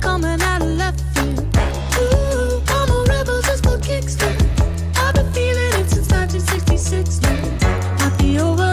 coming out of left field. Ooh, I'm a rebel just for kicks. I've been feeling it since 1966. Over.